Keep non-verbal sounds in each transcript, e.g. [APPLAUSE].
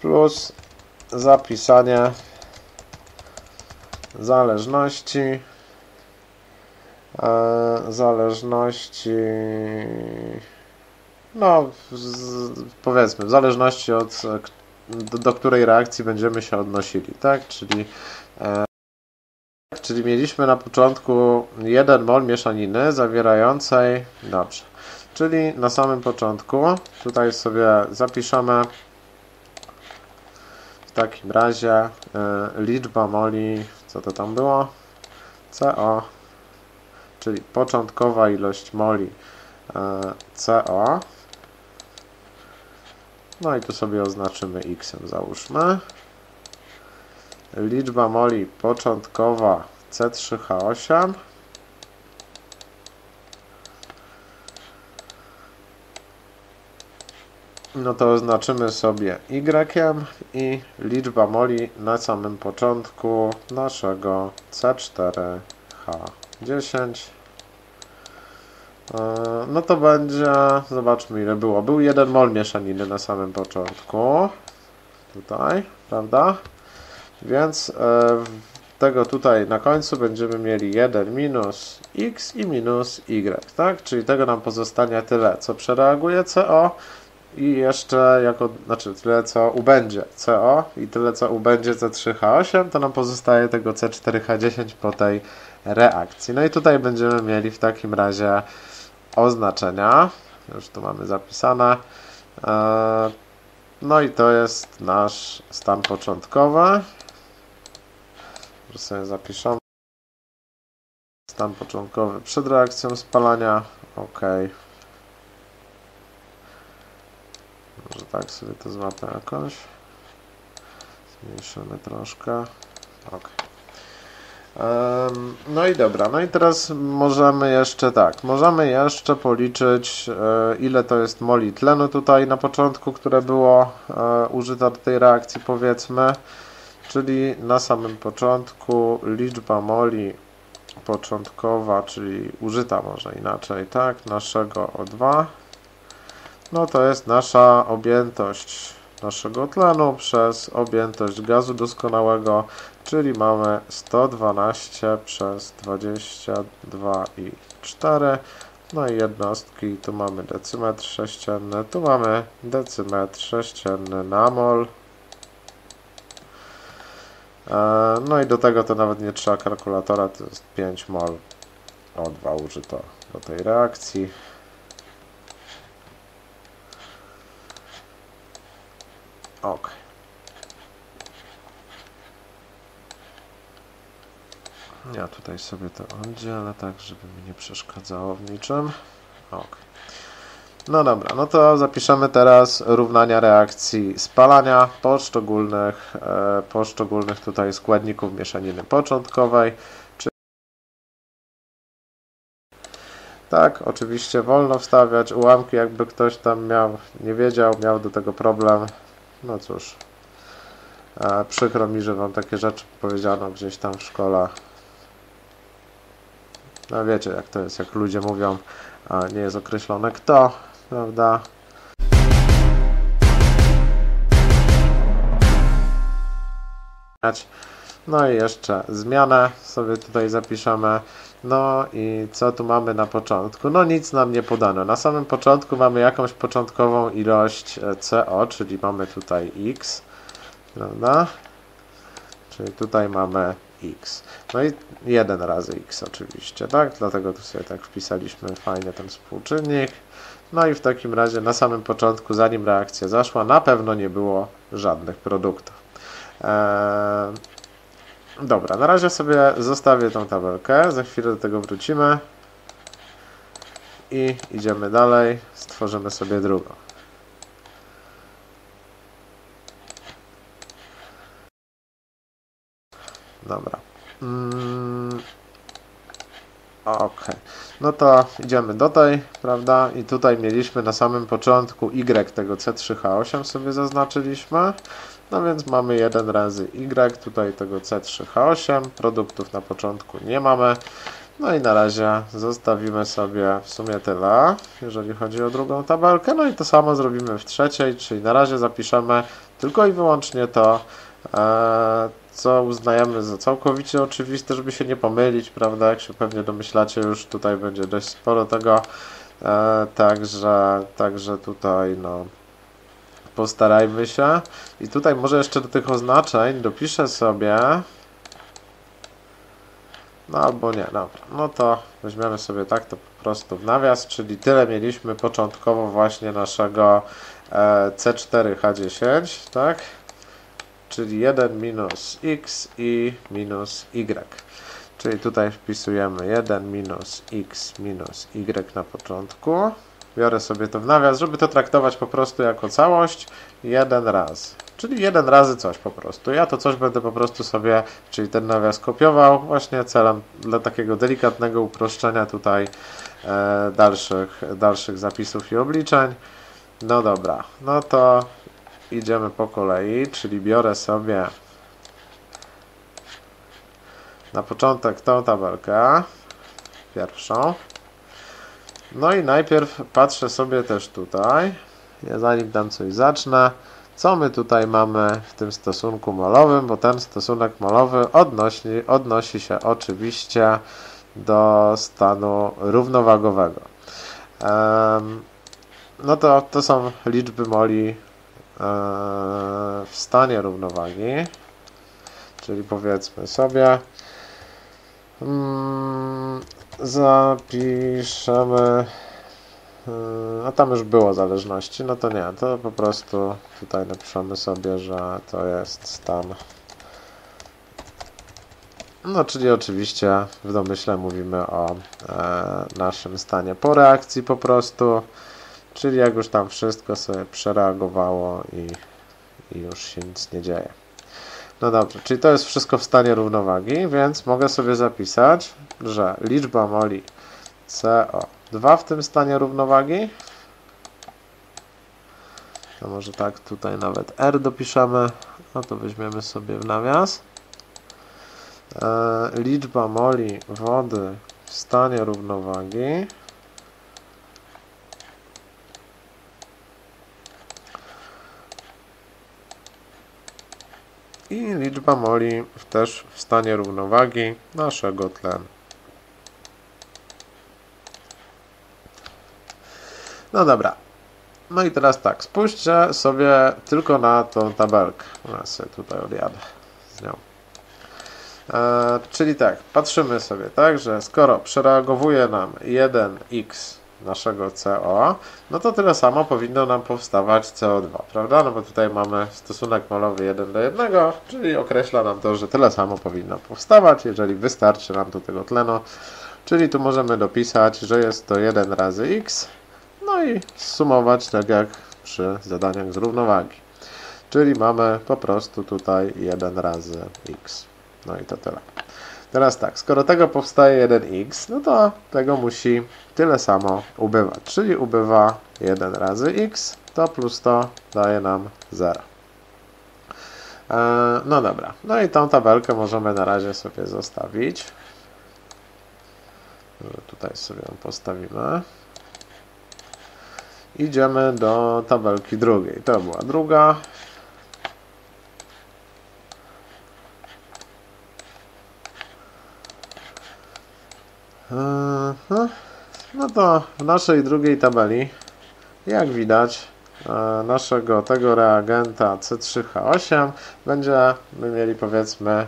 plus zapisanie zależności e, zależności no powiedzmy w zależności od e, do, do, której reakcji będziemy się odnosili, tak? Czyli e, czyli mieliśmy na początku 1 mol mieszaniny zawierającej dobrze. Czyli na samym początku tutaj sobie zapiszemy takim razie y, liczba moli, co to tam było? CO, czyli początkowa ilość moli y, CO. No i tu sobie oznaczymy x, załóżmy. Liczba moli początkowa C3H8 no to oznaczymy sobie Y i liczba moli na samym początku naszego C4H10 e, no to będzie, zobaczmy ile było, był jeden mol mieszaniny na samym początku. Tutaj, prawda? Więc e, tego tutaj na końcu będziemy mieli 1 minus x i minus y, tak? Czyli tego nam pozostanie tyle, co przereaguje CO i jeszcze jako, znaczy tyle co ubędzie CO i tyle co ubędzie C3H8, to nam pozostaje tego C4H10 po tej reakcji. No i tutaj będziemy mieli w takim razie oznaczenia, już tu mamy zapisane, e, no i to jest nasz stan początkowy, że sobie zapiszemy. Stan początkowy przed reakcją spalania, ok. Może tak sobie to złapę jakoś. Zmniejszymy troszkę. Ok. No i dobra, no i teraz możemy jeszcze tak, możemy jeszcze policzyć e, ile to jest moli tlenu tutaj na początku, które było e, użyte do tej reakcji powiedzmy, czyli na samym początku liczba moli początkowa, czyli użyta może inaczej, tak, naszego O2 no to jest nasza objętość naszego tlenu przez objętość gazu doskonałego, czyli mamy 112 przez 22 i 4. No i jednostki, tu mamy decymetr sześcienny, tu mamy decymetr sześcienny na mol. E, no i do tego to nawet nie trzeba kalkulatora, to jest 5 mol O2 użyto do tej reakcji. Ok. Ja tutaj sobie to oddzielę tak, żeby mi nie przeszkadzało w niczym. Ok. No dobra, no to zapiszemy teraz równania reakcji spalania poszczególnych, e, poszczególnych tutaj składników mieszaniny początkowej. Czy... Tak, oczywiście wolno wstawiać ułamki, jakby ktoś tam miał, nie wiedział, miał do tego problem, no cóż, e, przykro mi, że wam takie rzeczy powiedziano gdzieś tam w szkole. No wiecie jak to jest, jak ludzie mówią, a nie jest określone kto, prawda? No i jeszcze zmianę sobie tutaj zapiszemy. No i co tu mamy na początku? No nic nam nie podano. Na samym początku mamy jakąś początkową ilość e, CO, czyli mamy tutaj x, prawda? Czyli tutaj mamy x. No i 1 razy x oczywiście, tak? Dlatego tu sobie tak wpisaliśmy fajnie ten współczynnik. No i w takim razie na samym początku, zanim reakcja zaszła, na pewno nie było żadnych produktów. Eee, Dobra, na razie sobie zostawię tą tabelkę, za chwilę do tego wrócimy i idziemy dalej, stworzymy sobie drugą. Dobra. Mm. Ok. No to idziemy do tej, prawda? I tutaj mieliśmy na samym początku Y tego C3H8 sobie zaznaczyliśmy. No więc mamy 1 razy Y, tutaj tego C3H8, produktów na początku nie mamy. No i na razie zostawimy sobie w sumie tyle, jeżeli chodzi o drugą tabelkę. No i to samo zrobimy w trzeciej, czyli na razie zapiszemy tylko i wyłącznie to, e, co uznajemy za całkowicie oczywiste, żeby się nie pomylić, prawda? Jak się pewnie domyślacie, już tutaj będzie dość sporo tego. E, także, także tutaj, no, postarajmy się. I tutaj może jeszcze do tych oznaczeń dopiszę sobie. No albo nie, dobra. No to weźmiemy sobie tak to po prostu w nawias, czyli tyle mieliśmy początkowo właśnie naszego e, C4H10, tak? Czyli 1 minus x i minus y. Czyli tutaj wpisujemy 1 minus x minus y na początku. Biorę sobie to w nawias, żeby to traktować po prostu jako całość jeden raz. Czyli jeden razy coś po prostu. Ja to coś będę po prostu sobie, czyli ten nawias kopiował właśnie celem dla takiego delikatnego uproszczenia tutaj e, dalszych, dalszych zapisów i obliczeń. No dobra, no to idziemy po kolei, czyli biorę sobie na początek tą tabelkę pierwszą. No i najpierw patrzę sobie też tutaj, zanim tam coś zacznę, co my tutaj mamy w tym stosunku molowym, bo ten stosunek molowy odnosi, odnosi się oczywiście do stanu równowagowego. No to, to są liczby moli w stanie równowagi, czyli powiedzmy sobie mm, zapiszemy a tam już było zależności, no to nie, to po prostu tutaj napiszemy sobie, że to jest stan no, czyli oczywiście w domyśle mówimy o e, naszym stanie po reakcji po prostu, czyli jak już tam wszystko sobie przereagowało i, i już się nic nie dzieje. No dobrze, czyli to jest wszystko w stanie równowagi, więc mogę sobie zapisać, że liczba moli CO2 w tym stanie równowagi. To może tak tutaj nawet R dopiszemy, no to weźmiemy sobie w nawias. E, liczba moli wody w stanie równowagi i liczba moli też w stanie równowagi naszego tlenu. No dobra. No i teraz tak, spójrzcie sobie tylko na tą tabelkę. Ja sobie tutaj odjadę z nią. E, czyli tak, patrzymy sobie, tak, że skoro przereagowuje nam 1x naszego CO, no to tyle samo powinno nam powstawać CO2, prawda? No bo tutaj mamy stosunek molowy 1 do 1, czyli określa nam to, że tyle samo powinno powstawać, jeżeli wystarczy nam do tego tlenu. Czyli tu możemy dopisać, że jest to 1 razy x, no i sumować tak jak przy zadaniach z równowagi. Czyli mamy po prostu tutaj 1 razy x. No i to tyle. Teraz tak, skoro tego powstaje 1x, no to tego musi tyle samo ubywać. Czyli ubywa 1 razy x, to plus to daje nam 0. E, no dobra, no i tą tabelkę możemy na razie sobie zostawić. Tutaj sobie ją postawimy. Idziemy do tabelki drugiej. To była druga. No to w naszej drugiej tabeli, jak widać, e, naszego tego reagenta C3H8 będziemy mieli powiedzmy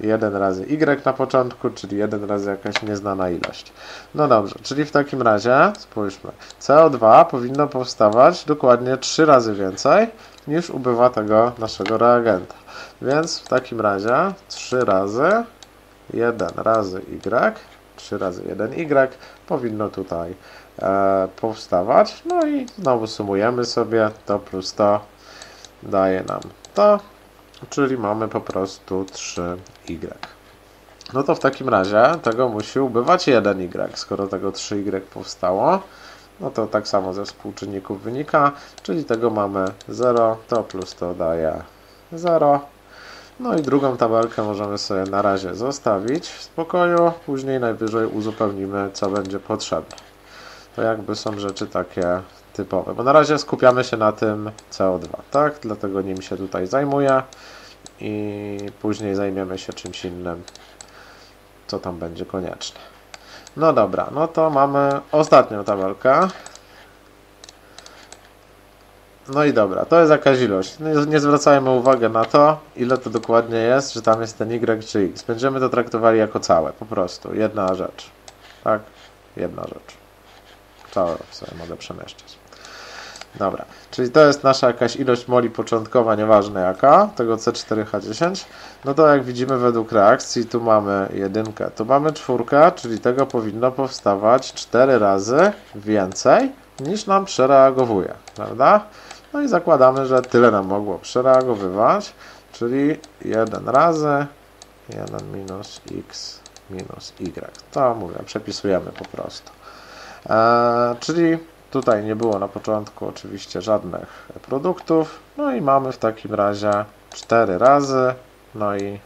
1 razy y na początku, czyli 1 razy jakaś nieznana ilość. No dobrze, czyli w takim razie, spójrzmy, CO2 powinno powstawać dokładnie 3 razy więcej niż ubywa tego naszego reagenta. Więc w takim razie 3 razy 1 razy y, 3 razy 1y powinno tutaj e, powstawać. No i znowu sumujemy sobie to plus to daje nam to czyli mamy po prostu 3y. No to w takim razie tego musi ubywać 1y, skoro tego 3y powstało. No to tak samo ze współczynników wynika, czyli tego mamy 0, to plus to daje 0. No i drugą tabelkę możemy sobie na razie zostawić w spokoju, później najwyżej uzupełnimy co będzie potrzebne. To jakby są rzeczy takie typowe, bo na razie skupiamy się na tym CO2, tak? Dlatego nim się tutaj zajmuję i później zajmiemy się czymś innym, co tam będzie konieczne. No dobra, no to mamy ostatnią tabelkę. No i dobra, to jest jakaś ilość. Nie, nie zwracajmy uwagi na to, ile to dokładnie jest, że tam jest ten Y czy X. Będziemy to traktowali jako całe, po prostu. Jedna rzecz. Tak? Jedna rzecz. Całe sobie mogę przemieszczać. Dobra, czyli to jest nasza jakaś ilość moli początkowa, nieważne jaka, tego C4H10. No to jak widzimy według reakcji, tu mamy jedynkę, tu mamy czwórkę, czyli tego powinno powstawać 4 razy więcej niż nam przereagowuje, prawda? No i zakładamy, że tyle nam mogło przereagowywać, czyli 1 razy 1 minus x minus y. To mówię, przepisujemy po prostu. Eee, czyli tutaj nie było na początku oczywiście żadnych produktów, no i mamy w takim razie 4 razy, no i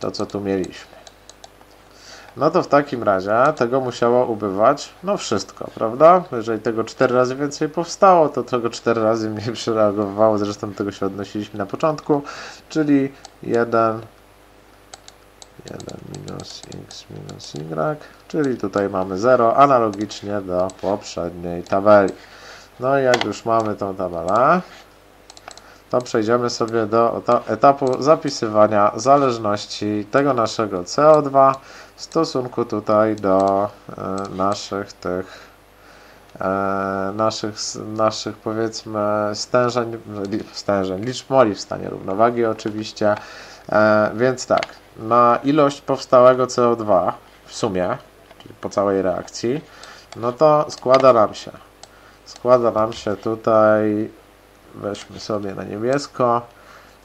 to co tu mieliśmy. No to w takim razie tego musiało ubywać, no wszystko, prawda? Jeżeli tego 4 razy więcej powstało, to tego 4 razy mniej [LAUGHS] przereagowało, zresztą do tego się odnosiliśmy na początku, czyli 1 1 minus x minus y, czyli tutaj mamy 0, analogicznie do poprzedniej tabeli. No i jak już mamy tą tabelę, to przejdziemy sobie do etapu zapisywania zależności tego naszego CO2 w stosunku tutaj do e, naszych tych e, naszych, naszych powiedzmy stężeń, stężeń, liczb moli w stanie równowagi oczywiście, e, więc tak, na ilość powstałego CO2 w sumie, czyli po całej reakcji, no to składa nam się. Składa nam się tutaj weźmy sobie na niebiesko.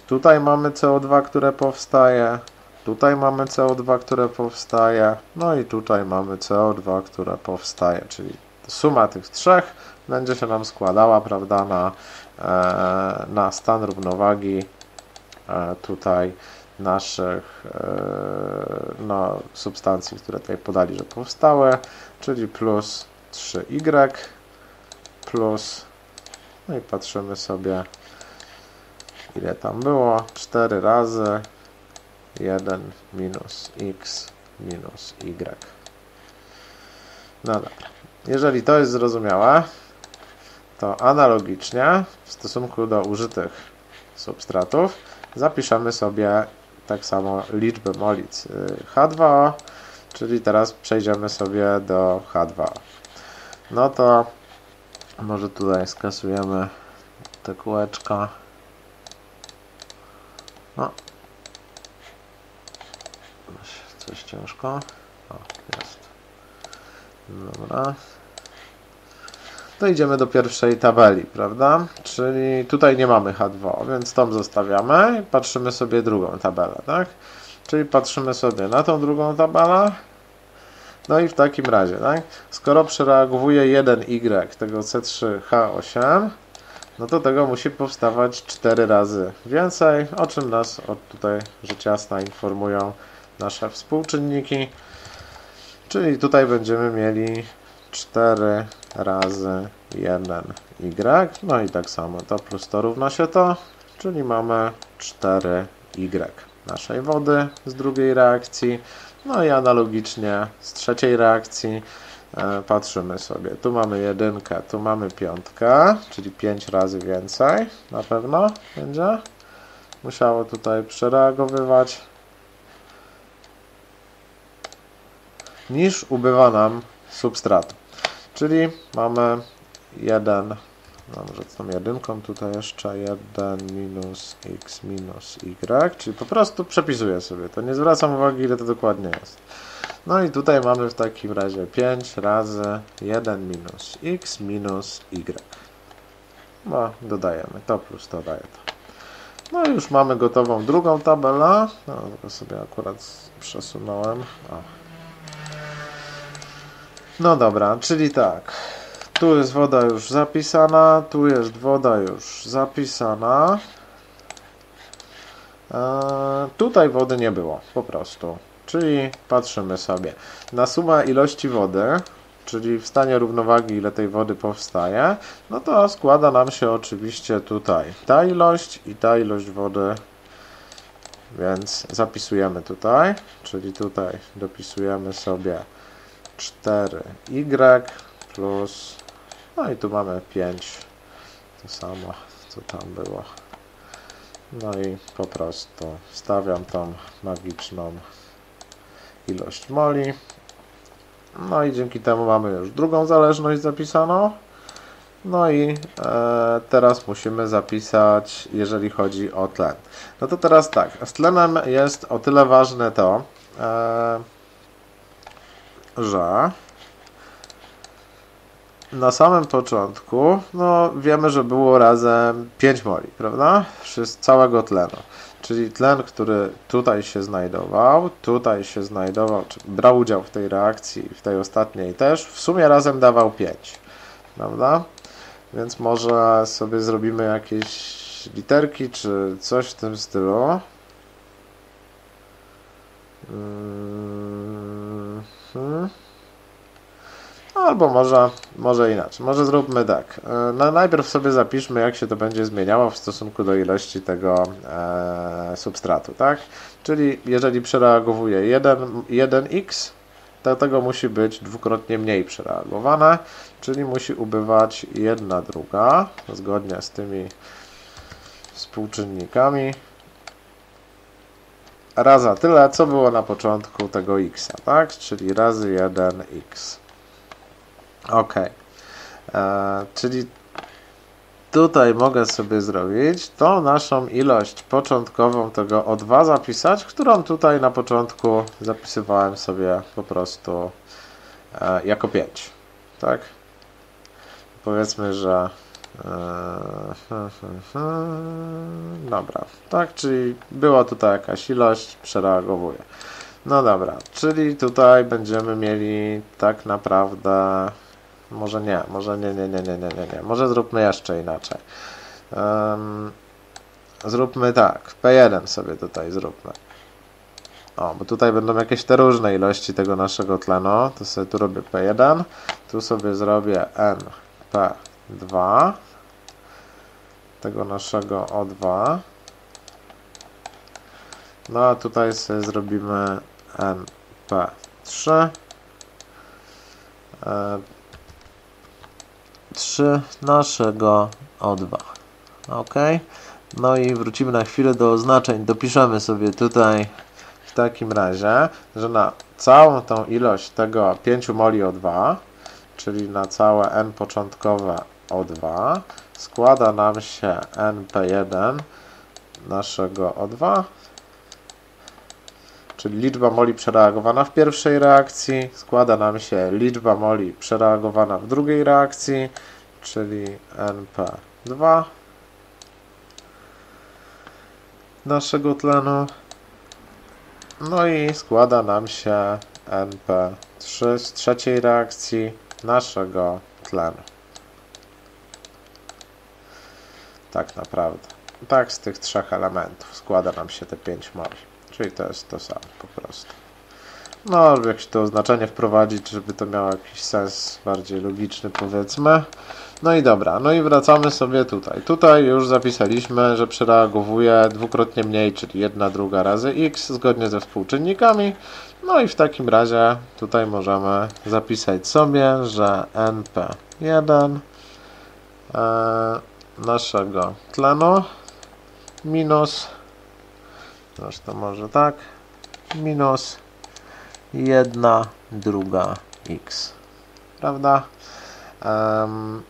Tutaj mamy CO2, które powstaje. Tutaj mamy CO2, które powstaje, no i tutaj mamy CO2, które powstaje, czyli suma tych trzech będzie się nam składała, prawda, na, e, na stan równowagi e, tutaj naszych e, no, substancji, które tutaj podali, że powstały, czyli plus 3y plus, no i patrzymy sobie, ile tam było, 4 razy 1 minus x minus y. No dobra. Jeżeli to jest zrozumiałe, to analogicznie w stosunku do użytych substratów zapiszemy sobie tak samo liczbę molic y, H2O, czyli teraz przejdziemy sobie do H2O. No to może tutaj skasujemy te kółeczka. No, coś ciężko. O, jest. Dobra. To idziemy do pierwszej tabeli, prawda? Czyli tutaj nie mamy H2, więc tą zostawiamy i patrzymy sobie drugą tabelę, tak? Czyli patrzymy sobie na tą drugą tabelę. No i w takim razie, tak? Skoro przereagowuje 1Y tego C3H8, no to tego musi powstawać 4 razy więcej, o czym nas od tutaj rzecz jasna informują nasze współczynniki. Czyli tutaj będziemy mieli 4 razy 1y. No i tak samo to plus to równa się to, czyli mamy 4y naszej wody z drugiej reakcji. No i analogicznie z trzeciej reakcji e, patrzymy sobie. Tu mamy jedynkę, tu mamy piątkę, czyli 5 razy więcej na pewno będzie musiało tutaj przereagowywać. niż ubywa nam substratu. Czyli mamy 1, może z tą jedynką tutaj jeszcze 1 minus x minus y, czyli po prostu przepisuję sobie to. Nie zwracam uwagi ile to dokładnie jest. No i tutaj mamy w takim razie 5 razy 1 minus x minus y. No, dodajemy to plus to daje to. No i już mamy gotową drugą tabelę. No, tylko sobie akurat przesunąłem. O. No dobra, czyli tak. Tu jest woda już zapisana, tu jest woda już zapisana. Eee, tutaj wody nie było, po prostu. Czyli patrzymy sobie na sumę ilości wody czyli w stanie równowagi ile tej wody powstaje, no to składa nam się oczywiście tutaj ta ilość i ta ilość wody, więc zapisujemy tutaj, czyli tutaj dopisujemy sobie 4y plus, no i tu mamy 5, to samo co tam było. No i po prostu stawiam tą magiczną ilość moli. No i dzięki temu mamy już drugą zależność zapisaną. No i e, teraz musimy zapisać, jeżeli chodzi o tlen. No to teraz tak, z tlenem jest o tyle ważne to, e, że na samym początku, no wiemy, że było razem 5 moli, prawda? Z całego tlenu. Czyli tlen, który tutaj się znajdował, tutaj się znajdował, czy brał udział w tej reakcji, w tej ostatniej też, w sumie razem dawał 5, prawda? Więc może sobie zrobimy jakieś literki, czy coś w tym stylu. Hmm. Albo może, może inaczej. Może zróbmy tak. No najpierw sobie zapiszmy, jak się to będzie zmieniało w stosunku do ilości tego e, substratu, tak? Czyli jeżeli przereagowuje 1, 1x, to tego musi być dwukrotnie mniej przereagowane, czyli musi ubywać jedna druga, zgodnie z tymi współczynnikami, raza tyle, co było na początku tego x, tak? Czyli razy 1x. Ok. E, czyli tutaj mogę sobie zrobić tą naszą ilość początkową tego O2 zapisać, którą tutaj na początku zapisywałem sobie po prostu e, jako 5. Tak? Powiedzmy, że e, dobra, tak, czyli była tutaj jakaś ilość, przereagowuję. No dobra, czyli tutaj będziemy mieli tak naprawdę może nie, może nie, nie, nie, nie, nie, nie, nie. Może zróbmy jeszcze inaczej. Um, zróbmy tak, P1 sobie tutaj zróbmy. O, bo tutaj będą jakieś te różne ilości tego naszego tlenu. To sobie tu robię P1, tu sobie zrobię NP2 tego naszego O2. No a tutaj sobie zrobimy NP3 3 naszego O2. OK. No i wrócimy na chwilę do oznaczeń. Dopiszemy sobie tutaj w takim razie, że na całą tą ilość tego 5 moli O2, czyli na całe n początkowe O2, składa nam się NP1 naszego O2, czyli liczba moli przereagowana w pierwszej reakcji, składa nam się liczba moli przereagowana w drugiej reakcji, czyli NP2 naszego tlenu. No i składa nam się NP3 z trzeciej reakcji naszego tlenu. Tak naprawdę. Tak z tych trzech elementów składa nam się te 5 moli. Czyli to jest to samo po prostu. No, jakieś to oznaczenie wprowadzić, żeby to miało jakiś sens bardziej logiczny powiedzmy. No i dobra, no i wracamy sobie tutaj. Tutaj już zapisaliśmy, że przereagowuje dwukrotnie mniej, czyli 1 druga razy x, zgodnie ze współczynnikami. No i w takim razie tutaj możemy zapisać sobie, że NP1 e, naszego tlenu minus, zresztą może tak, minus 1 druga x. Prawda? Um,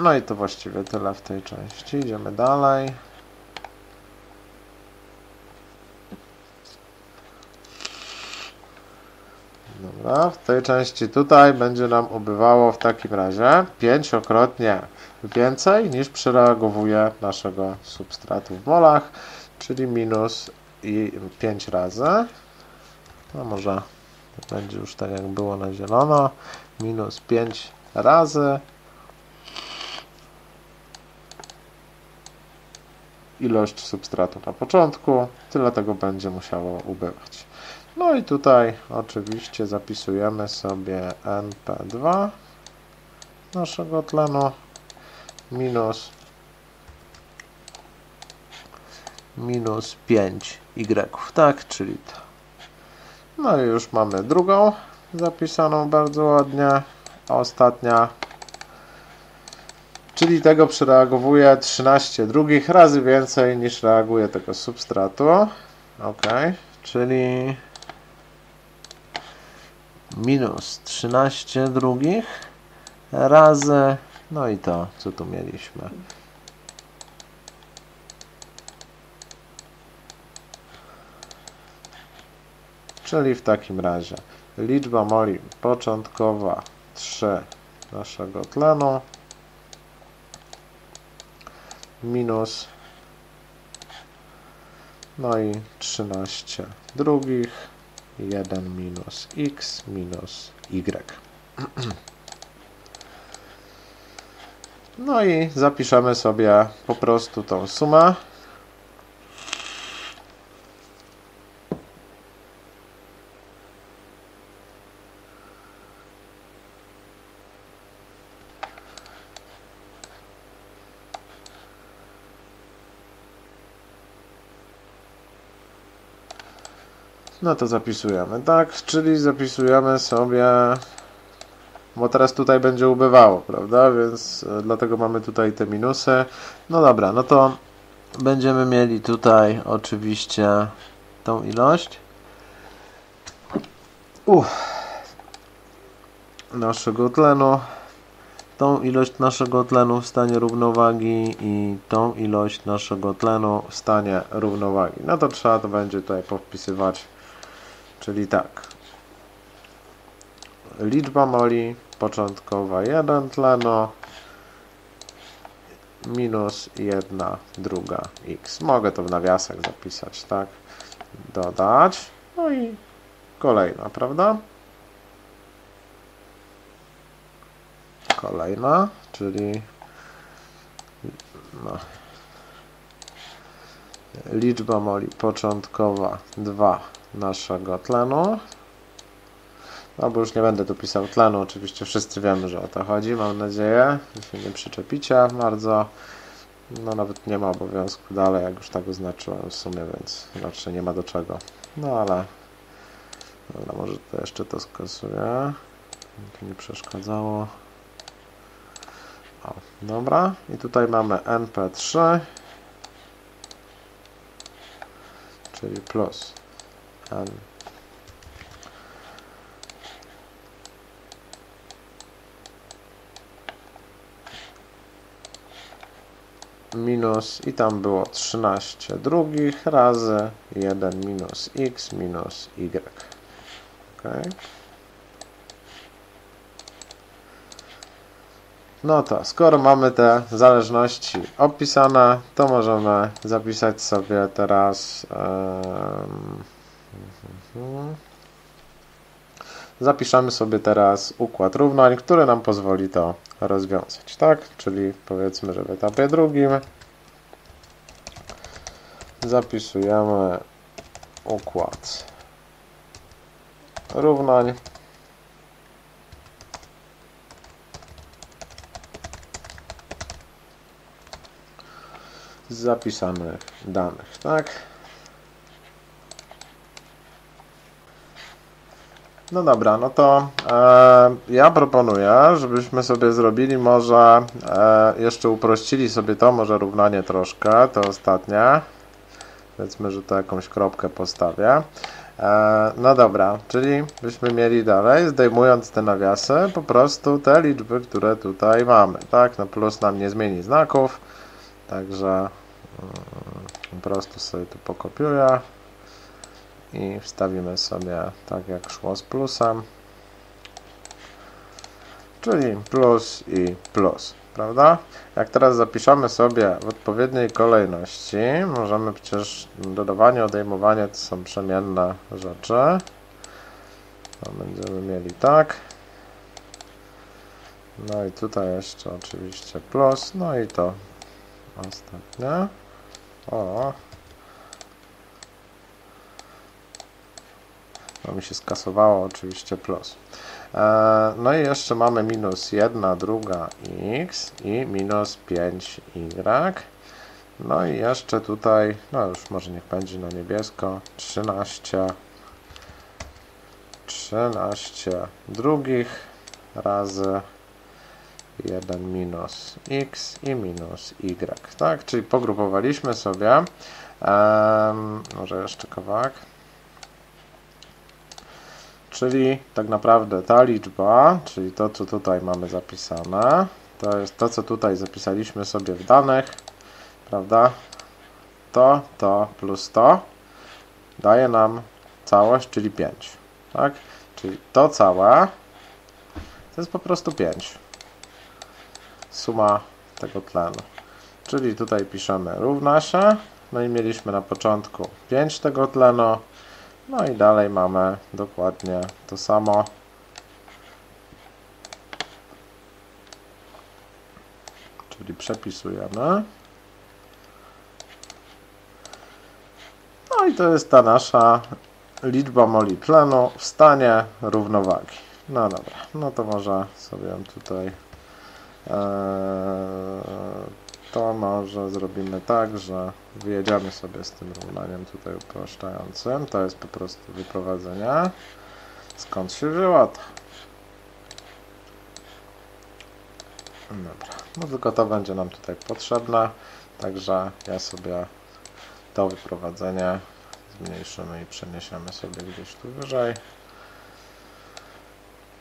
no i to właściwie tyle w tej części. Idziemy dalej. Dobra, w tej części tutaj będzie nam ubywało w takim razie pięciokrotnie więcej niż przereagowuje naszego substratu w molach, czyli minus i 5 razy. No może będzie już tak jak było na zielono, minus 5 razy ilość substratu na początku, tyle tego będzie musiało ubywać. No i tutaj oczywiście zapisujemy sobie NP2 naszego tlenu minus minus 5 y, tak, czyli to. No i już mamy drugą zapisaną bardzo ładnie, ostatnia czyli tego przereagowuje 13 drugich razy więcej niż reaguje tego substratu. Ok, czyli minus 13 drugich razy, no i to, co tu mieliśmy. Czyli w takim razie liczba moli początkowa 3 naszego tlenu minus no i 13 drugich 1 minus x minus y. [CLEARS THROAT] No i zapiszemy sobie po prostu tą sumę. No to zapisujemy, tak? Czyli zapisujemy sobie, bo teraz tutaj będzie ubywało, prawda? Więc e, dlatego mamy tutaj te minusy. No dobra, no to będziemy mieli tutaj oczywiście tą ilość. Uff. Naszego tlenu tą ilość naszego tlenu w stanie równowagi i tą ilość naszego tlenu w stanie równowagi. No to trzeba to będzie tutaj powpisywać Czyli tak. Liczba moli początkowa 1 tlenu minus 1 druga x. Mogę to w nawiasach zapisać, tak? Dodać. No i kolejna, prawda? Kolejna, czyli no, liczba moli początkowa 2 naszego tlenu. No bo już nie będę tu pisał tlenu, oczywiście wszyscy wiemy, że o to chodzi, mam nadzieję, się nie przyczepicie bardzo. No nawet nie ma obowiązku dalej, jak już tak oznaczyłem w sumie, więc raczej nie ma do czego. No ale może to jeszcze to skasuję, to nie przeszkadzało. O, dobra, i tutaj mamy NP3, czyli plus N minus i tam było 13 drugich razy 1 minus x minus y. Okay. No to, skoro mamy te zależności opisane, to możemy zapisać sobie teraz um, Zapiszemy sobie teraz układ równań, który nam pozwoli to rozwiązać, tak? Czyli powiedzmy, że w etapie drugim zapisujemy układ równań z zapisanych danych, tak? No dobra, no to e, ja proponuję, żebyśmy sobie zrobili może, e, jeszcze uprościli sobie to, może równanie troszkę, to ostatnie. Powiedzmy, że to jakąś kropkę postawię. E, no dobra, czyli byśmy mieli dalej, zdejmując te nawiasy, po prostu te liczby, które tutaj mamy, tak? No plus nam nie zmieni znaków, także mm, po prostu sobie tu pokopiuję i wstawimy sobie tak jak szło z plusem czyli plus i plus prawda? Jak teraz zapiszemy sobie w odpowiedniej kolejności, możemy przecież dodawanie, odejmowanie to są przemienne rzeczy. To będziemy mieli tak. No i tutaj jeszcze oczywiście plus, no i to ostatnie. O. No mi się skasowało oczywiście plus. E, no i jeszcze mamy minus 1, druga x i minus 5y. No i jeszcze tutaj, no już może niech będzie na niebiesko, 13, 13 drugich razy 1 minus x i minus y, tak? Czyli pogrupowaliśmy sobie, um, może jeszcze kawałek, czyli tak naprawdę ta liczba, czyli to, co tutaj mamy zapisane, to jest to, co tutaj zapisaliśmy sobie w danych, prawda? To, to plus to daje nam całość, czyli 5, tak? Czyli to całe to jest po prostu 5 suma tego tlenu. Czyli tutaj piszemy równa się, no i mieliśmy na początku 5 tego tlenu, no i dalej mamy dokładnie to samo. Czyli przepisujemy. No i to jest ta nasza liczba moli tlenu w stanie równowagi. No dobra, no to może sobie tutaj Eee, to może zrobimy tak, że wyjedziemy sobie z tym równaniem tutaj upraszczającym. To jest po prostu wyprowadzenie. Skąd się wzięło to? Dobra, no tylko to będzie nam tutaj potrzebne, także ja sobie to wyprowadzenie zmniejszymy i przeniesiemy sobie gdzieś tu wyżej.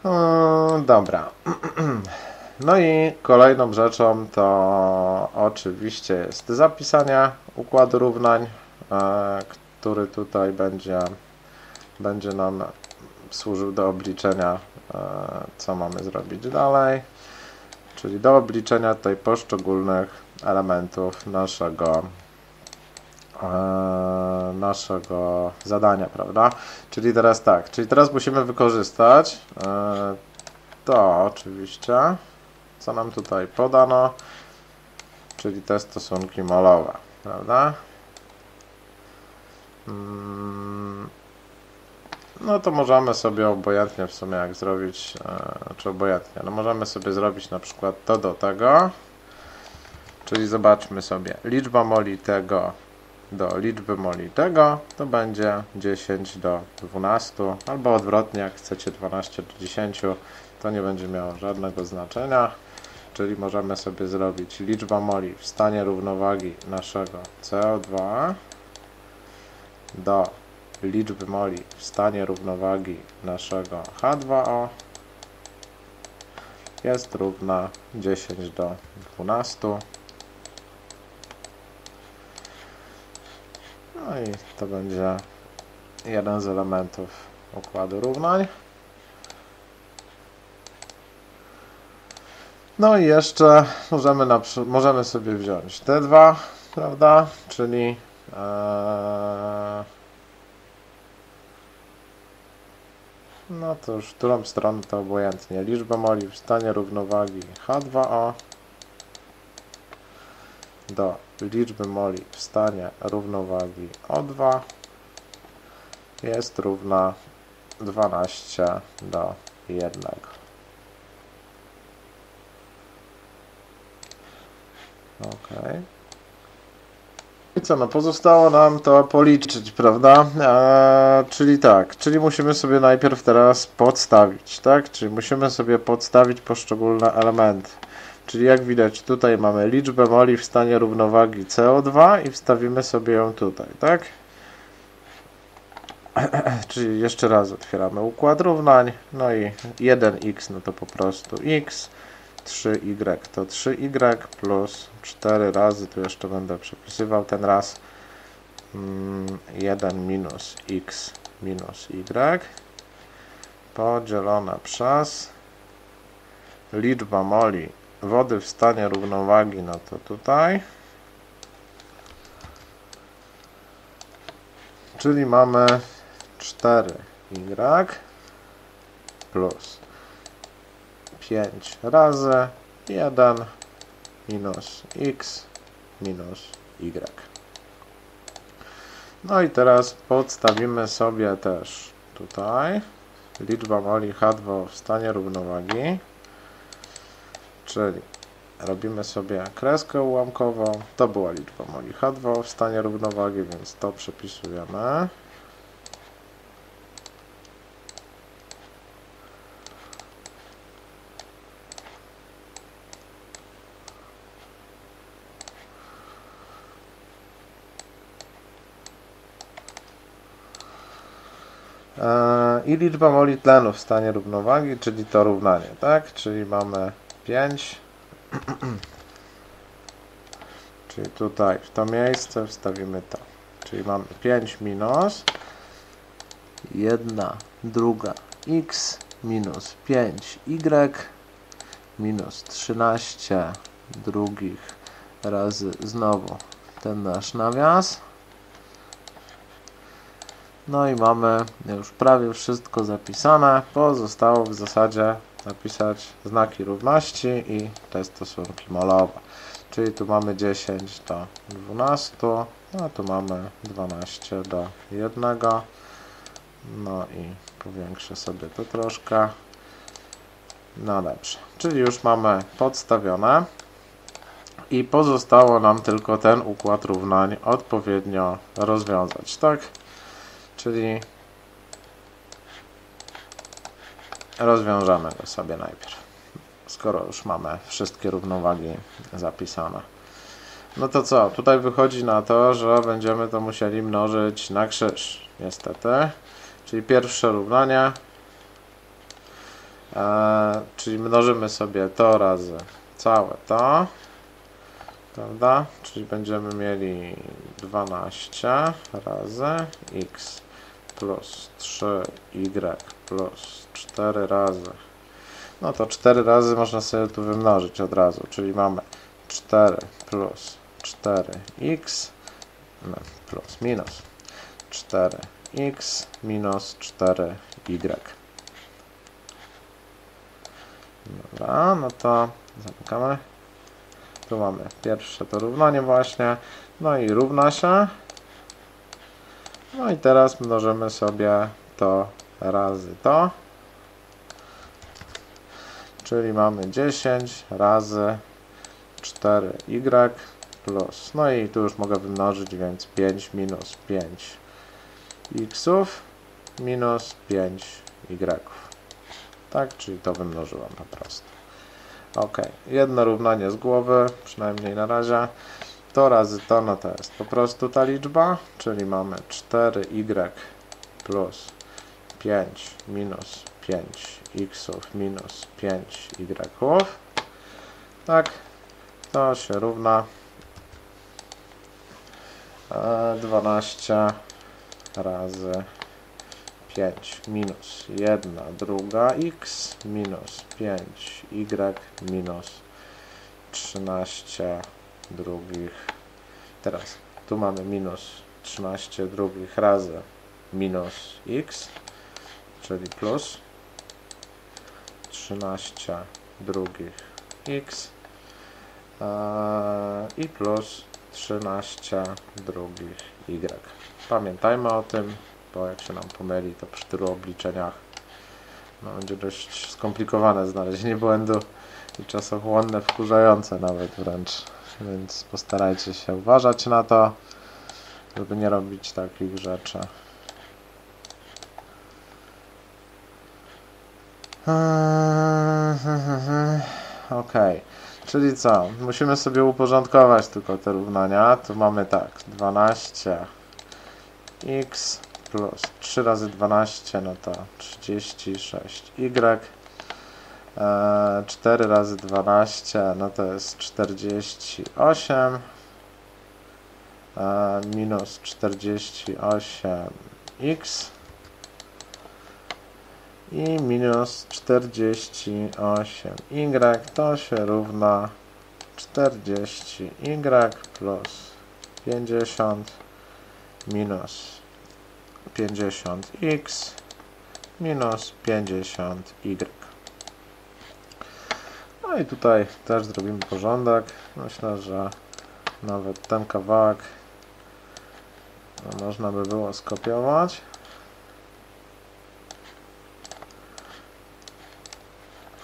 Eee, dobra. [CLEARS THROAT] No i kolejną rzeczą to oczywiście jest zapisanie układu równań, e, który tutaj będzie, będzie nam służył do obliczenia, e, co mamy zrobić dalej, czyli do obliczenia tutaj poszczególnych elementów naszego e, naszego zadania, prawda? Czyli teraz tak, czyli teraz musimy wykorzystać to oczywiście co nam tutaj podano, czyli te stosunki molowe, prawda? Mm, no to możemy sobie obojętnie w sumie jak zrobić, e, czy obojętnie, no możemy sobie zrobić na przykład to do tego, czyli zobaczmy sobie, liczba moli tego do liczby moli tego, to będzie 10 do 12, albo odwrotnie, jak chcecie 12 do 10, to nie będzie miało żadnego znaczenia czyli możemy sobie zrobić liczba moli w stanie równowagi naszego CO2 do liczby moli w stanie równowagi naszego H2O jest równa 10 do 12 no i to będzie jeden z elementów układu równań No i jeszcze możemy, na, możemy sobie wziąć te dwa, prawda? Czyli e, no to już w którą stronę to obojętnie. Liczba moli w stanie równowagi H2O do liczby moli w stanie równowagi O2 jest równa 12 do 1. Ok. I co, no pozostało nam to policzyć, prawda? E, czyli tak, czyli musimy sobie najpierw teraz podstawić, tak? Czyli musimy sobie podstawić poszczególne elementy. Czyli jak widać tutaj mamy liczbę moli w stanie równowagi CO2 i wstawimy sobie ją tutaj, tak? [CLEARS THROAT] Czyli jeszcze raz otwieramy układ równań, no i 1x no to po prostu x, 3y to 3y plus 4 razy, tu jeszcze będę przepisywał ten raz 1 mm, minus x minus y podzielone przez liczba moli wody w stanie równowagi, no to tutaj czyli mamy 4y plus 5 razy 1 minus x minus y. No i teraz podstawimy sobie też tutaj liczba moli H2 w stanie równowagi, czyli robimy sobie kreskę ułamkową. To była liczba moli H2 w stanie równowagi, więc to przepisujemy. I liczba moli tlenu w stanie równowagi, czyli to równanie, tak? Czyli mamy 5, [CLEARS THROAT] czyli tutaj w to miejsce wstawimy to, czyli mamy 5 minus 1 druga x minus 5y minus 13 drugich razy znowu ten nasz nawias no i mamy już prawie wszystko zapisane. Pozostało w zasadzie napisać znaki równości i te stosunki molowe. Czyli tu mamy 10 do 12, a tu mamy 12 do 1. No i powiększę sobie to troszkę. No dobrze, czyli już mamy podstawione i pozostało nam tylko ten układ równań odpowiednio rozwiązać, tak? Czyli rozwiążemy go sobie najpierw, skoro już mamy wszystkie równowagi zapisane. No to co? Tutaj wychodzi na to, że będziemy to musieli mnożyć na krzyż, niestety. Czyli pierwsze równanie, e, czyli mnożymy sobie to razy całe to, prawda? Czyli będziemy mieli 12 razy x plus 3y plus 4 razy. No to 4 razy można sobie tu wymnożyć od razu, czyli mamy 4 plus 4x no, plus minus 4x minus 4y. Dobra, no to zamykamy. Tu mamy pierwsze to równanie właśnie. No i równa się. No i teraz mnożymy sobie to razy to. Czyli mamy 10 razy 4y plus. No i tu już mogę wymnożyć, więc 5 minus 5 xów minus 5 y. Tak, czyli to wymnożyłem po prostu. Ok, jedno równanie z głowy, przynajmniej na razie. To razy to, no to jest po prostu ta liczba, czyli mamy 4y plus 5 minus 5x minus 5y. Tak, to się równa 12 e, razy 5 minus 1 druga x minus 5y minus 13 drugich. Teraz tu mamy minus 13 drugich razy minus x, czyli plus 13 drugich x i plus 13 drugich y. Pamiętajmy o tym, bo jak się nam pomyli, to przy tylu obliczeniach no, będzie dość skomplikowane znalezienie błędu i czasochłonne, wkurzające nawet wręcz więc postarajcie się uważać na to, żeby nie robić takich rzeczy. Ok, czyli co? Musimy sobie uporządkować tylko te równania. Tu mamy tak, 12x plus 3 razy 12 no to 36y 4 e, razy 12, no to jest 48 e, minus 48x i minus 48y to się równa 40y plus 50 minus 50x minus 50y. No i tutaj też zrobimy porządek. Myślę, że nawet ten kawałek No, można by było skopiować.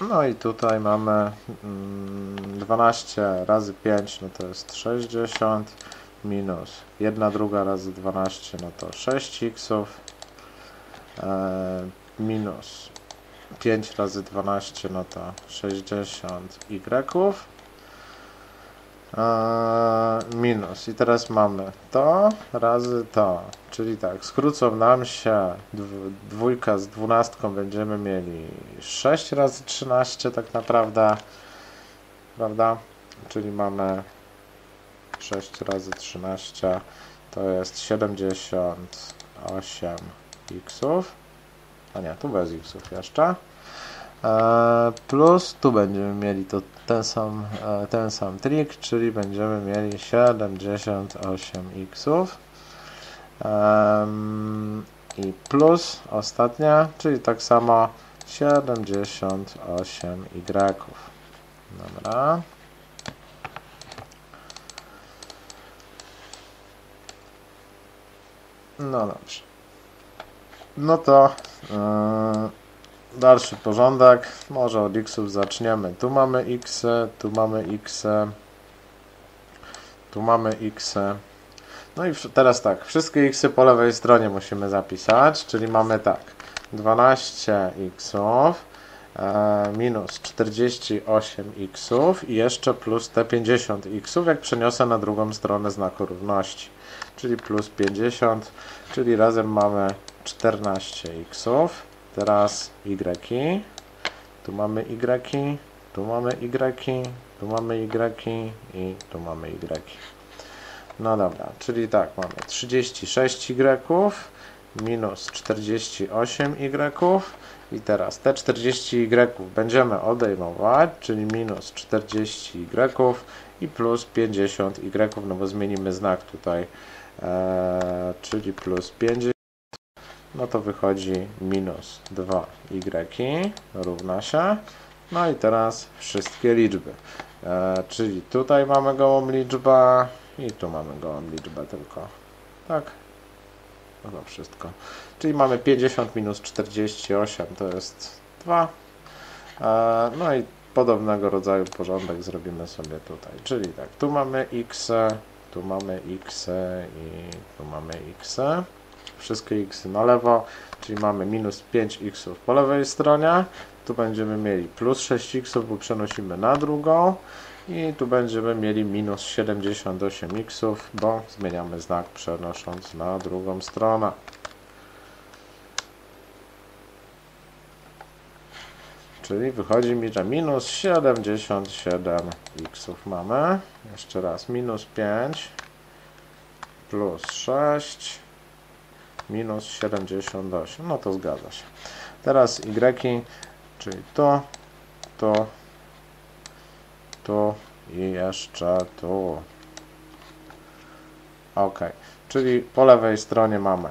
No i tutaj mamy mm, 12 razy 5, no to jest 60, minus 1 druga razy 12, no to 6 xów, e, minus 5 razy 12, no to 60 y, e, minus. I teraz mamy to razy to, czyli tak, skrócą nam się dw- dwójka z dwunastką, będziemy mieli 6 razy 13 tak naprawdę, prawda? Czyli mamy 6 razy 13 to jest 78 xów. A nie, tu bez xów jeszcze. E, plus tu będziemy mieli to ten sam, e, ten sam trik, czyli będziemy mieli 78 xów. I plus ostatnia, czyli tak samo 78 y. Dobra. No dobrze. No to yy, dalszy porządek. Może od xów zaczniemy. Tu mamy x, tu mamy x, tu mamy x. No i teraz tak, wszystkie x po lewej stronie musimy zapisać, czyli mamy tak, 12 xów e, minus 48 xów i jeszcze plus te 50 xów, jak przeniosę na drugą stronę znaku równości, czyli plus 50, czyli razem mamy 14 xów. Teraz y, tu mamy y, tu mamy y, tu mamy y i tu mamy y. No dobra, czyli tak, mamy 36 y minus 48 y i teraz te 40 y będziemy odejmować, czyli minus 40 y i plus 50 y, no bo zmienimy znak tutaj, e, czyli plus 50, no to wychodzi minus 2 y równa się, no i teraz wszystkie liczby, e, czyli tutaj mamy gołą liczbę, i tu mamy gołą liczbę tylko. Tak. No to wszystko. Czyli mamy 50 minus 48 to jest 2. E, No i podobnego rodzaju porządek zrobimy sobie tutaj. Czyli tak, tu mamy x, tu mamy x i tu mamy x. Wszystkie x na lewo, czyli mamy minus 5x po lewej stronie. Tu będziemy mieli plus 6x, bo przenosimy na drugą. I tu będziemy mieli minus 78 x, bo zmieniamy znak przenosząc na drugą stronę. Czyli wychodzi mi, że minus 77 x mamy. Jeszcze raz, minus 5 plus 6 minus 78. No to zgadza się. Teraz y, czyli to, to, tu i jeszcze tu. Ok, czyli po lewej stronie mamy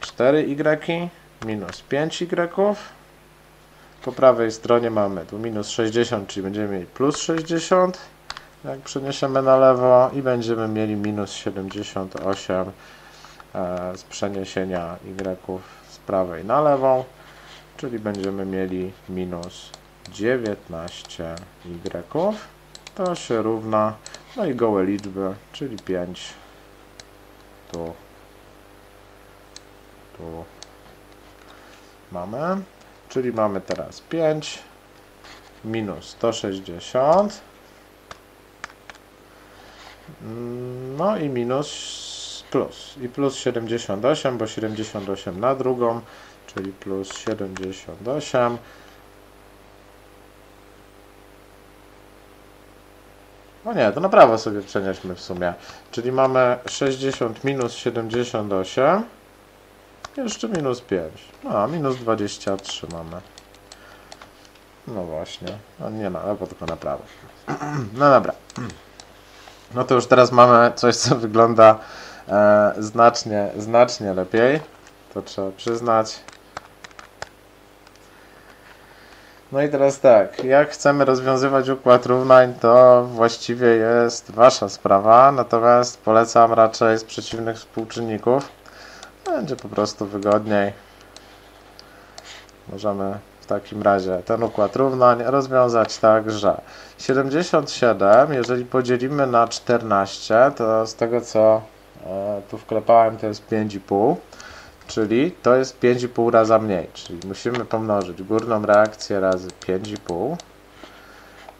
4y minus 5y. Po prawej stronie mamy tu minus 60, czyli będziemy mieli plus 60. Jak przeniesiemy na lewo i będziemy mieli minus 78 e, z przeniesienia y z prawej na lewą, czyli będziemy mieli minus 19 y to się równa, no i gołe liczby, czyli 5, tu, tu. Mamy, czyli mamy teraz 5 minus 160, no i minus plus, i plus 78, bo 78 na drugą, czyli plus 78, No nie, to na prawo sobie przenieśmy w sumie. Czyli mamy 60 minus 78. Jeszcze minus 5. No, minus 23 mamy. No właśnie. No nie na lewo, tylko na prawo. [CLEARS THROAT] No dobra. No to już teraz mamy coś, co wygląda e, znacznie, znacznie lepiej. To trzeba przyznać. No i teraz tak, jak chcemy rozwiązywać układ równań, to właściwie jest Wasza sprawa, natomiast polecam raczej z przeciwnych współczynników. Będzie po prostu wygodniej. Możemy w takim razie ten układ równań rozwiązać tak, że 77, jeżeli podzielimy na 14, to z tego co tu wklepałem, to jest 5,5 czyli to jest 5,5 raza mniej, czyli musimy pomnożyć górną reakcję razy 5,5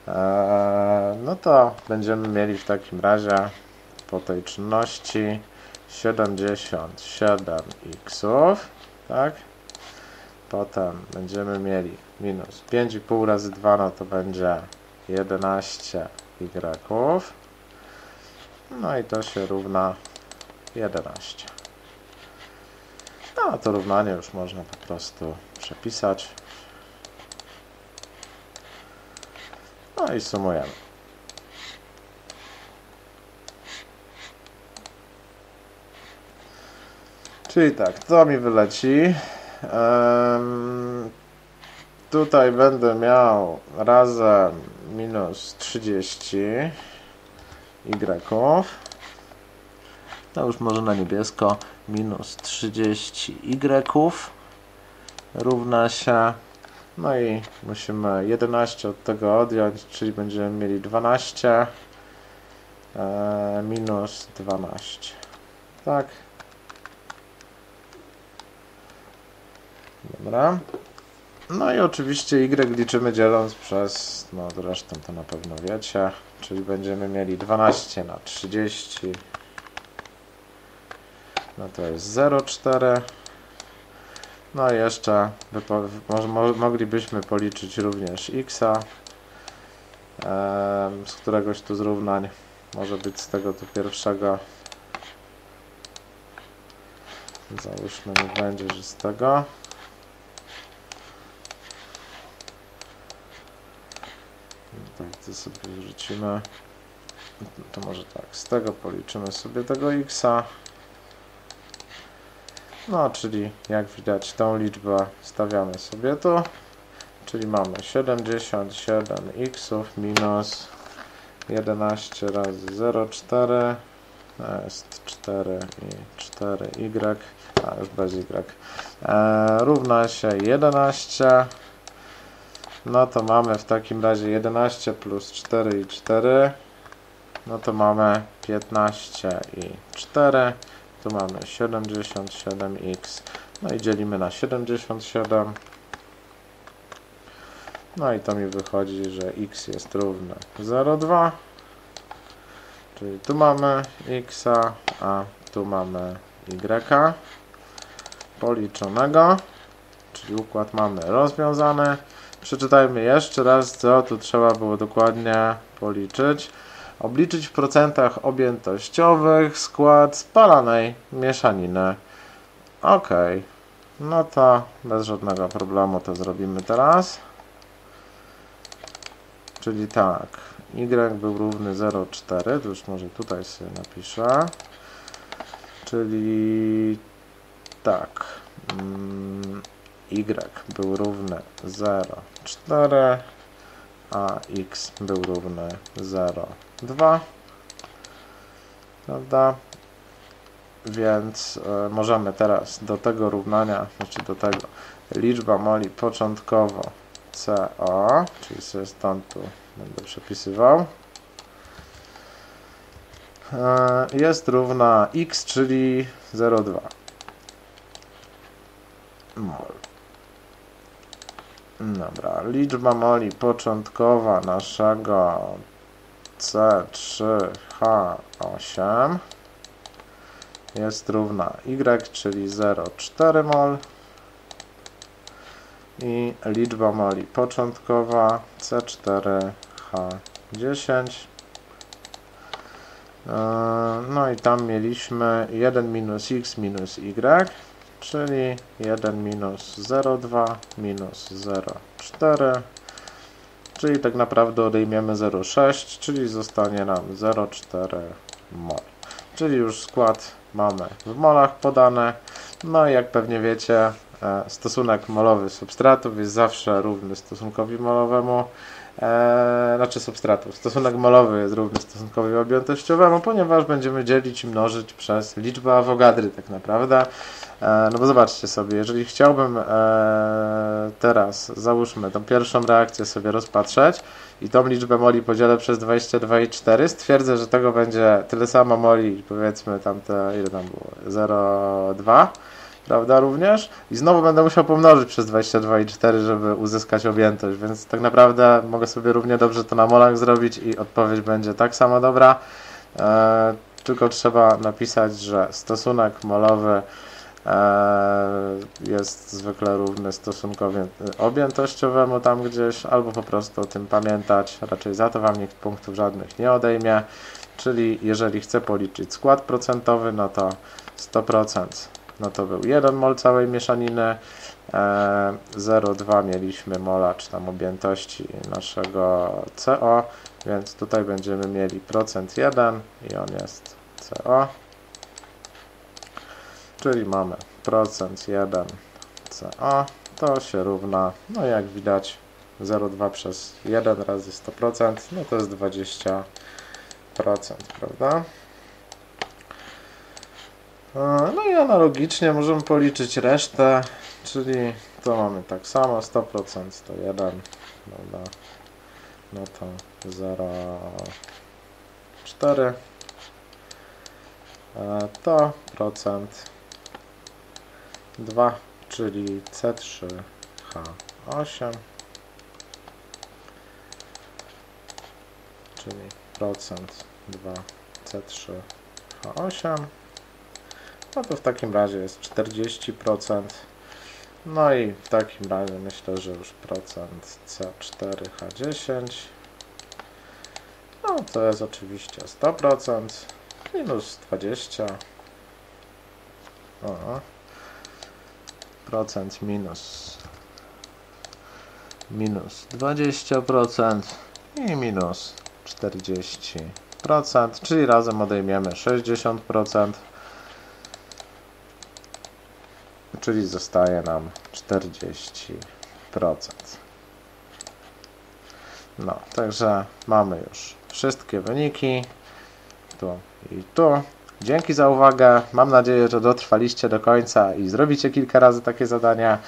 eee, no to będziemy mieli w takim razie po tej czynności 77 x, tak? Potem będziemy mieli minus 5,5 razy 2, no to będzie 11 y. No i to się równa 11. No, to równanie już można po prostu przepisać. No i sumujemy. Czyli tak, to mi wyleci. Um, tutaj będę miał razem minus 30 y. To już może na niebiesko. Minus 30 y równa się no i musimy 11 od tego odjąć, czyli będziemy mieli 12 e, minus 12 tak. Dobra. No i oczywiście y liczymy dzieląc przez no zresztą to na pewno wiecie czyli będziemy mieli 12 na 30 no to jest 0,4 no i jeszcze moglibyśmy policzyć również x, z któregoś tu z równań może być z tego tu pierwszego. Załóżmy nie będzie, że z tego. Tak to sobie wrzucimy. To może tak, z tego policzymy sobie tego x no, czyli jak widać tą liczbę stawiamy sobie tu, czyli mamy 77 x minus 11 razy 0,4 jest 4 i 4y, a już bez y, e, równa się 11 no to mamy w takim razie 11 plus 4 i 4 no to mamy 15 i 4 tu mamy 77x. No i dzielimy na 77. No i to mi wychodzi, że x jest równe 0,2. Czyli tu mamy x, a tu mamy y policzonego. Czyli układ mamy rozwiązany. Przeczytajmy jeszcze raz, co tu trzeba było dokładnie policzyć. Obliczyć w procentach objętościowych skład spalanej mieszaniny. Ok. No to bez żadnego problemu to zrobimy teraz. Czyli tak, y był równy 0,4, to już może tutaj sobie napiszę. Czyli tak, mm, y był równy 0,4, a x był równy 0, 2 prawda? Więc y, możemy teraz do tego równania znaczy do tego. Liczba moli początkowo CO czyli sobie stąd tu będę przepisywał. Y, jest równa x czyli 0,2 mol. Dobra, liczba moli początkowa naszego C3H8 jest równa Y, czyli 0,4 mol. I liczba moli początkowa C4H10 e, no i tam mieliśmy 1 minus x minus y czyli 1 minus 0,2 minus 0,4 czyli tak naprawdę odejmiemy 0,6 czyli zostanie nam 0,4 mol. Czyli już skład mamy w molach podane. No i jak pewnie wiecie e, stosunek molowy substratów jest zawsze równy stosunkowi molowemu, e, znaczy substratów. Stosunek molowy jest równy stosunkowi objętościowemu, ponieważ będziemy dzielić i mnożyć przez liczbę Avogadry tak naprawdę. E, no bo zobaczcie sobie, jeżeli chciałbym e, teraz, załóżmy, tą pierwszą reakcję sobie rozpatrzeć i tą liczbę moli podzielę przez 22,4, stwierdzę, że tego będzie tyle samo moli, powiedzmy tamte, ile tam było, 0,2, prawda, również. I znowu będę musiał pomnożyć przez 22,4, żeby uzyskać objętość, więc tak naprawdę mogę sobie równie dobrze to na molach zrobić i odpowiedź będzie tak samo dobra. E, tylko trzeba napisać, że stosunek molowy e, jest zwykle równy stosunkowi objętościowemu tam gdzieś, albo po prostu o tym pamiętać. Raczej za to Wam nikt punktów żadnych nie odejmie. Czyli jeżeli chcę policzyć skład procentowy, no to 100% no to był 1 mol całej mieszaniny, e, 0,2 mieliśmy mola czy tam objętości naszego CO, więc tutaj będziemy mieli procent 1 i on jest CO, czyli mamy procent 1 CO, to się równa, no jak widać 0,2 przez 1 razy 100%, no to jest 20%, prawda? No i analogicznie możemy policzyć resztę, czyli to mamy tak samo, 100% to 1, prawda? No to 0,4 E, to procent 2, czyli C3H8 czyli procent 2 C3H8 no to w takim razie jest 40%. No i w takim razie myślę, że już procent C4H10. No to jest oczywiście 100%. Minus 20. O. Procent minus. Minus 20% i minus 40%, czyli razem odejmiemy 60% czyli zostaje nam 40%. No, także mamy już wszystkie wyniki. Tu i tu. Dzięki za uwagę. Mam nadzieję, że dotrwaliście do końca i zrobicie kilka razy takie zadania.